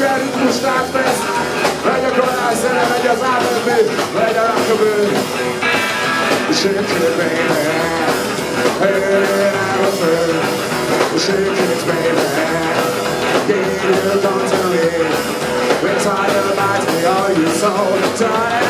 vulgarizmus tesz, legyen karászere, megy az állatnő, legyen a köbő. Shake it, baby, hit it out of her. Shake it, baby, give you don't tell me. We're tired of fighting all you so tired.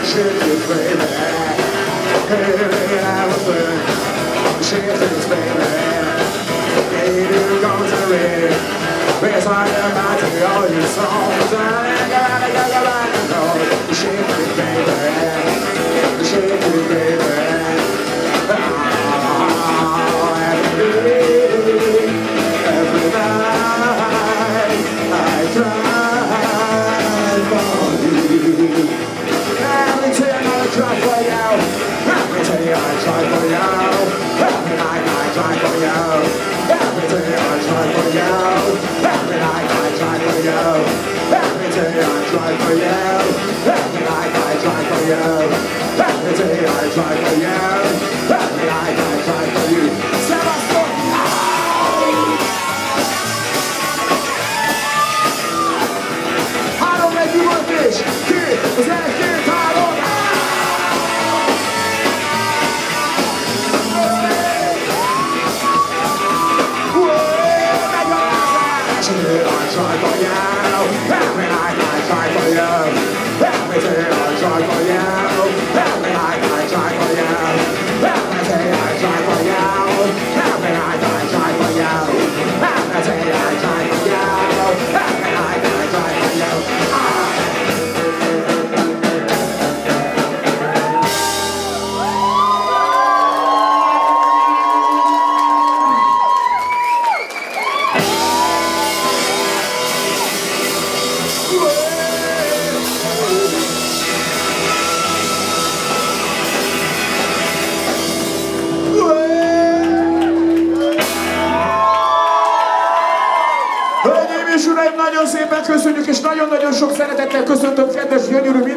Should you play that? Hey, I baby. Yeah, you go to the radio. Where's my mind to all? I gotta, gotta, gotta, gotta, try for you. Every night I try for you. Every day I try for you. nagyon szépen köszönjük, és nagyon-nagyon sok szeretettel köszöntök kedves gyönyörű minden.